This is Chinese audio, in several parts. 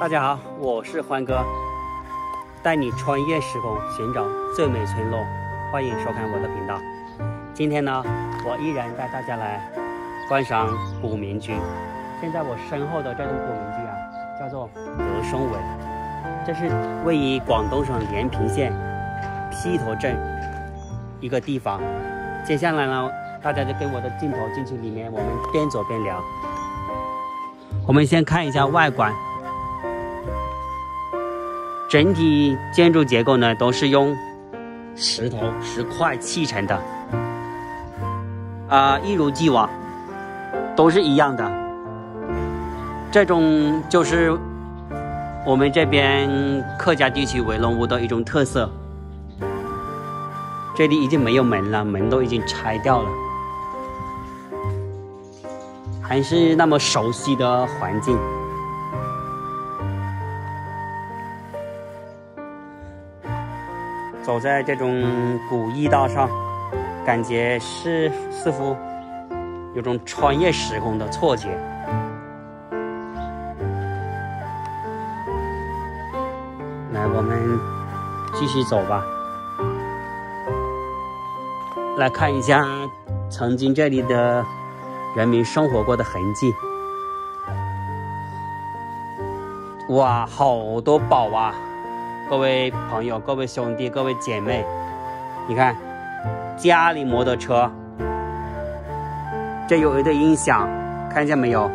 大家好，我是欢哥，带你穿越时空，寻找最美村落。欢迎收看我的频道。今天呢，我依然带大家来观赏古民居。现在我身后的这栋古民居啊，叫做德松围，这是位于广东省连平县西头镇一个地方。接下来呢，大家就跟我的镜头进去里面，我们边走边聊。我们先看一下外观。整体建筑结构呢，都是用石头石块砌成的，啊，一如既往，都是一样的。这种就是我们这边客家地区围龙屋的一种特色。这里已经没有门了，门都已经拆掉了，还是那么熟悉的环境。走在这种古驿道上，感觉是似乎有种穿越时空的错觉。来，我们继续走吧，来看一下曾经这里的人民生活过的痕迹。哇，好多宝啊！各位朋友、各位兄弟、各位姐妹，你看，家里摩托车，这有一个音响，看见没有？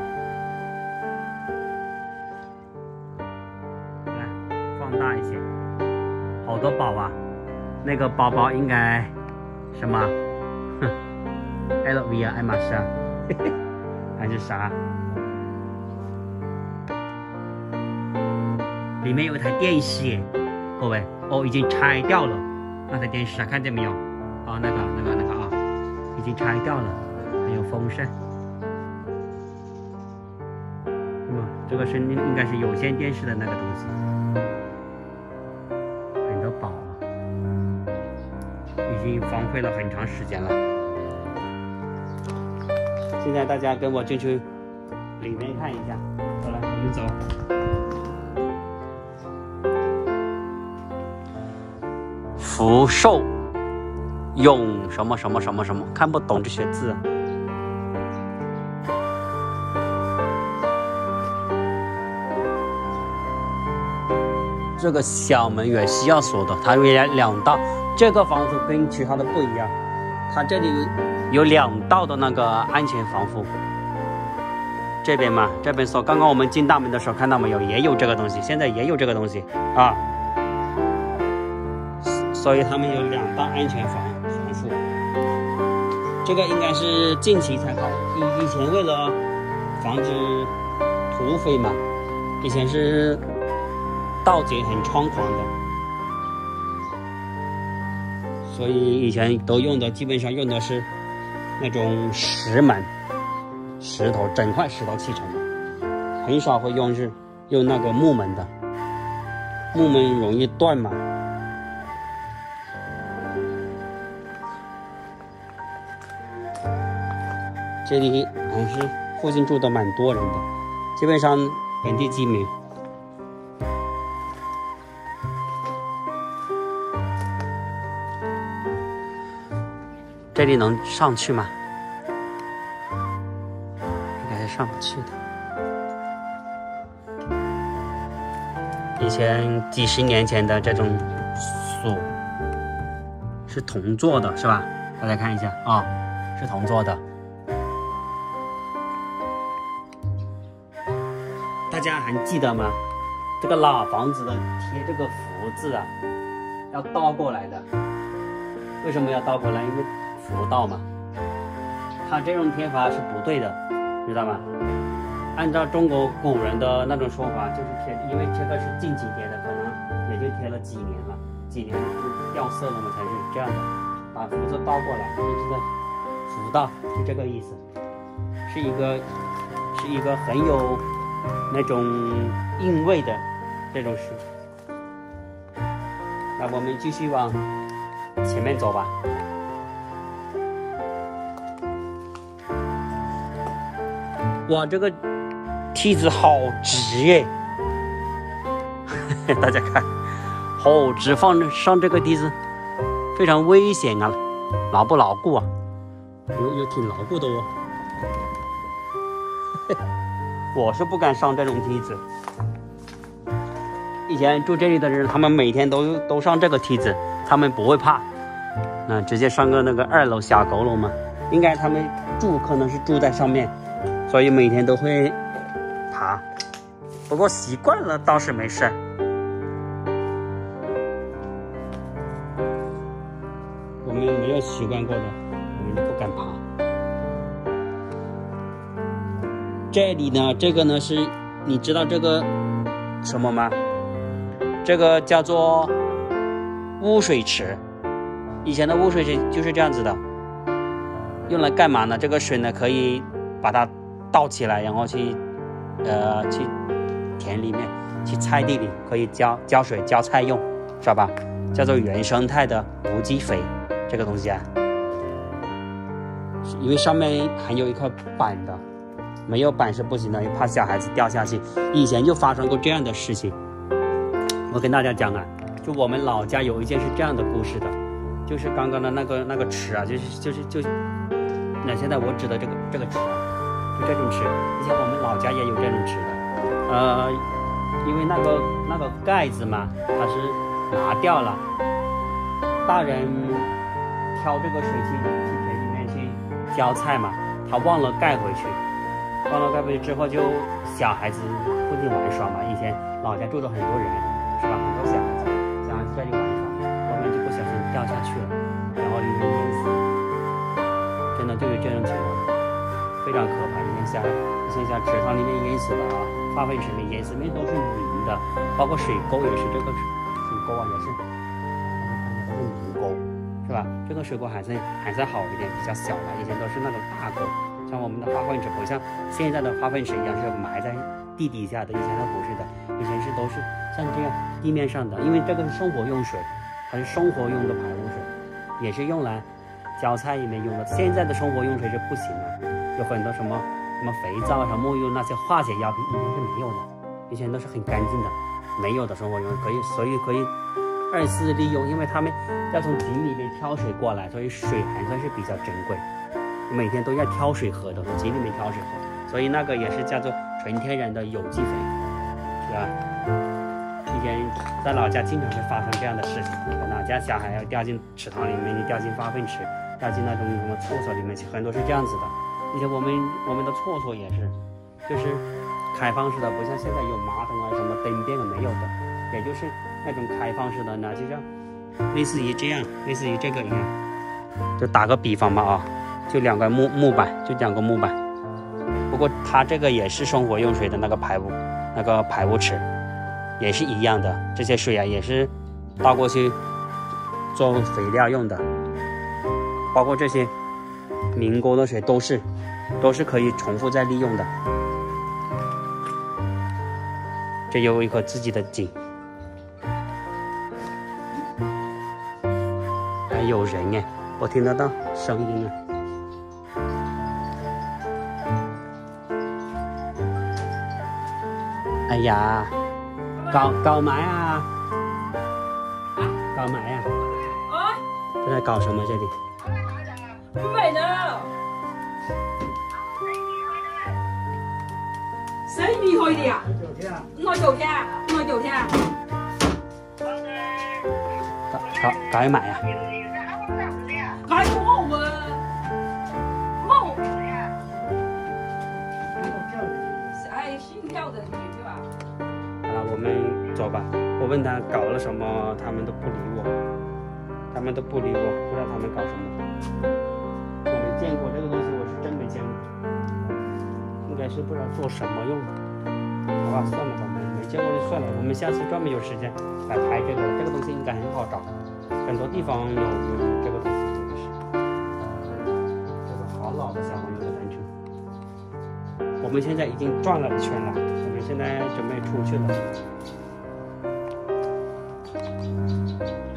来，放大一些，好多宝啊！那个包包应该什么？，LV 啊，爱马仕啊，还是啥？里面有一台电视。各位，哦，已经拆掉了，那台电视啊，看见没有？啊，那个、那个、那个啊，已经拆掉了，还有风扇。嗯，这个是应应该是有线电视的那个东西。很多宝啊，已经荒废了很长时间了。现在大家跟我进去里面看一下，好了，我们走。福寿永什么什么什么什么，看不懂这些字。这个小门也是要锁的，它有两道。这个房子跟其他的不一样，它这里有有两道的那个安全防护。这边嘛，这边锁。刚刚我们进大门的时候看到没有？也有这个东西，现在也有这个东西啊。所以他们有两道安全防防护，这个应该是近期才搞。以以前为了防止土匪嘛，以前是盗贼很猖狂的，所以以前都用的基本上用的是那种石门，石头整块石头砌成的，很少会用是用那个木门的，木门容易断嘛。这里还是附近住的蛮多人的，基本上本地居民。这里能上去吗？应该是上不去的。以前几十年前的这种锁是铜做的，是吧？大家看一下啊，是铜做的。大家还记得吗？这个老房子的贴这个福字啊，要倒过来的。为什么要倒过来？因为福到嘛。它这种贴法是不对的，知道吗？按照中国古人的那种说法，就是贴，因为这个是近期贴的，可能也就贴了几年了，几年就掉色了嘛，才是这样的。把福字倒过来，因为这个福到就这个意思，是一个，是一个很有。那种韵味的这种树，那我们继续往前面走吧。哇，这个梯子好直耶！大家看，好直，放上这个梯子非常危险啊，牢不牢固啊？有有挺牢固的哦。我是不敢上这种梯子。以前住这里的人，他们每天都都上这个梯子，他们不会怕。那直接上个那个二楼下阁楼嘛？应该他们住可能是住在上面，所以每天都会爬。不过习惯了倒是没事。我们没有习惯过的，我们不敢爬。这里呢，这个呢是，你知道这个什么吗？这个叫做污水池。以前的污水池就是这样子的，用来干嘛呢？这个水呢，可以把它倒起来，然后去，呃，去田里面、去菜地里可以浇浇水、浇菜用，知道吧？叫做原生态的无机肥，这个东西啊，因为上面还有一块板的，没有板是不行的，又怕小孩子掉下去。以前就发生过这样的事情，我跟大家讲啊，就我们老家有一件是这样的故事的。就是刚刚的那个那个池啊，就是就是就，那现在我指的这个这个池啊，这种池，以前我们老家也有这种池的，呃，因为那个那个盖子嘛，它是拿掉了，大人挑这个水去去田里面去浇菜嘛，他忘了盖回去，忘了盖回去之后，就小孩子附近玩耍嘛，以前老家住着很多人，是吧？很多小孩子，小孩子在里玩耍，后面就不小心。掉下去了，然后里面淹死，真的就有这种情况，非常可怕。以前像像池塘里面淹死的啊，化粪池里面淹死，那都是泥的，包括水沟也是这个水沟啊，也是，都是泥沟，是吧？这个水沟还算还算好一点，比较小了。以前都是那种大沟，像我们的化粪池不像现在的化粪池一样是埋在地底下的，以前都不是的，以前是都是像这样地面上的，因为这个是生活用水。它是生活用的排污水，也是用来浇菜里面用的。现在的生活用水是不行了，有很多什么什什么肥皂、什么沐浴露那些化学药品，以前是没有的，以前都是很干净的，没有的生活用可以，所以可以二次利用。因为他们要从井里面挑水过来，所以水还算是比较珍贵，每天都要挑水喝的，从井里面挑水喝，所以那个也是叫做纯天然的有机肥，是吧？以前在老家经常会发生这样的事情，哪家小孩要掉进池塘里面，掉进化粪池，掉进那种什么厕所里面去，很多是这样子的。而且我们我们的厕所也是，就是开放式的，不像现在有马桶啊什么灯电没有的，也就是那种开放式的，那就像类似于这样，类似于这个一样。就打个比方吧啊，就两个木木板，就两个木板。不过它这个也是生活用水的那个排污，那个排污池。也是一样的，这些水啊也是倒过去做肥料用的，包括这些明沟的水都是都是可以重复再利用的。这有一口自己的井，还有人哎，我听得到声音啊！哎呀！搞搞嘛呀？搞嘛呀？啊？在搞什么这里？不买呢。害的呀？我九天，我九天。搞搞搞买呀？搞我们。梦。哎，心跳的女对吧？我们走吧。我问他搞了什么，他们都不理我，他们都不理我，不知道他们搞什么。我没见过这个东西，我是真没见过。应该是不知道做什么用的。好吧，算了吧，没没见过就算了。我们下次专门有时间来拍这个，这个东西应该很好找，很多地方有有这个东西，真的是。这个好老的小朋友的单车。我们现在已经转了一圈了。我们现在准备出去了，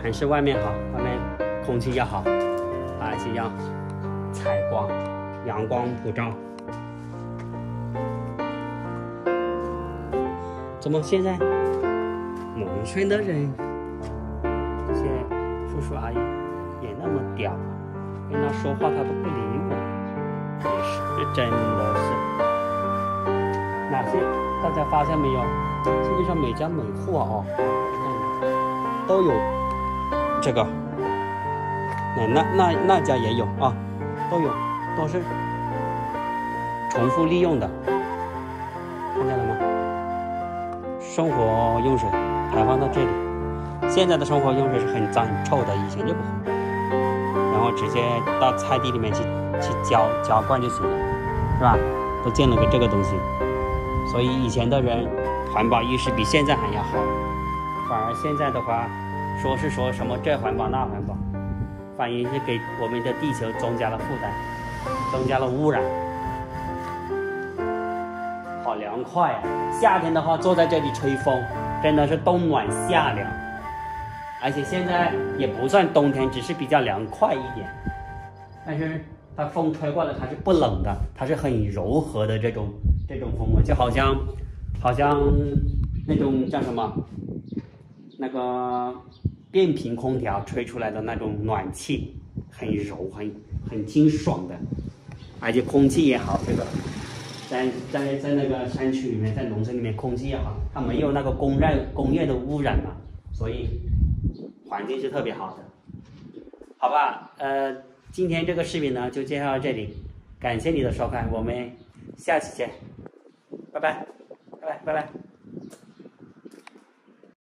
还是外面好，外面空气要好，而且要采光，阳光普照。怎么现在农村的人，这些叔叔阿姨也那么屌，跟他说话他都不理我，也是真的是。哪些大家发现没有？基本上每家每户啊，都有这个。那那那那家也有啊，都有，都是重复利用的，生活用水排放到这里，现在的生活用水是很脏很臭的，以前就不好。然后直接到菜地里面去去浇浇灌就行了，是吧？都建了个这个东西，所以以前的人环保意识比现在还要好，反而现在的话，说是说什么这环保那环保，反而是给我们的地球增加了负担，增加了污染。凉快！夏天的话，坐在这里吹风，真的是冬暖夏凉。而且现在也不算冬天，只是比较凉快一点。但是它风吹过来，它是不冷的，它是很柔和的这种这种风，就好像好像那种叫什么那个变频空调吹出来的那种暖气，很柔很很清爽的，而且空气也好，这个。在在在那个山区里面，在农村里面，空气也好，它没有那个工业工业的污染嘛，所以环境是特别好的，好吧？呃，今天这个视频呢就介绍到这里，感谢你的收看，我们下期见，拜拜，拜拜，拜拜。